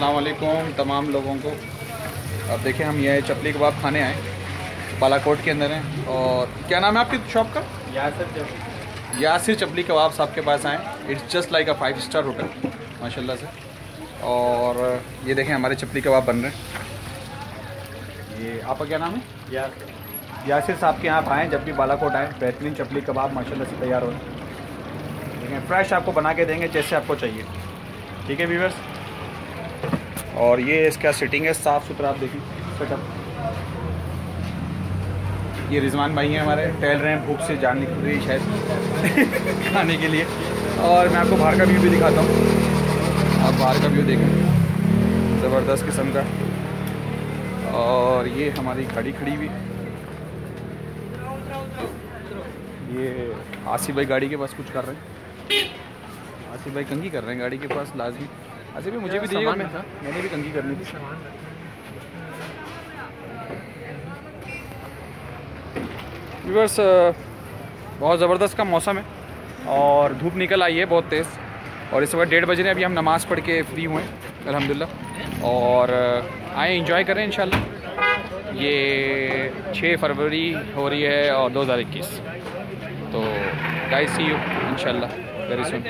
अस्सलाम तमाम लोगों को। अब देखें हम ये चपली कबाब खाने आए। बालाकोट के अंदर हैं और क्या नाम है आपकी शॉप का? यासर यासिर चपली कबाब साहब के पास आए। It's just like a five star hotel माशाल्लाह से। और ये देखें हमारे चपली कबाब बन रहे हैं। ये आपका क्या नाम है? यासर। यासिर साहब के यहाँ आएँ जब भी बालाकोट आएँ बेहतरीन चपली कबाब माशाल्लाह से तैयार हो देखें फ्रेश आपको बना के देंगे जैसे आपको चाहिए। ठीक है व्यूवर्स और ये इसका सिटिंग है, साफ़ सुथरा, आप देखिए सेटअप ये रिजवान भाई हैं हमारे, टहल रहे हैं, भूख से जान निकल रही शायद, खाने के लिए। और मैं आपको बाहर का व्यू भी दिखाता हूँ। आप बाहर का व्यू देखें। ज़बरदस्त किस्म का। और ये हमारी गाड़ी खड़ी हुई ये आसिफ भाई गाड़ी के पास कुछ कर रहे हैं। आसिफ भाई कंगी कर रहे हैं गाड़ी के पास, लाजमी। आसिफ भाई मुझे भी दीजिएगा मैं था? मैंने भी कंगी करनी थी। व्यूवर्स बहुत ज़बरदस्त का मौसम है और धूप निकल आई है बहुत तेज़। और इस वक्त डेढ़ बज रहे हैं अभी हम नमाज़ पढ़ के फ्री हुए अल्हम्दुलिल्लाह। और आए इंजॉय करें इंशाल्लाह। ये 6 फरवरी हो रही है और 2021 तो गाइस सी यू इंशाल्लाह वेरी सुन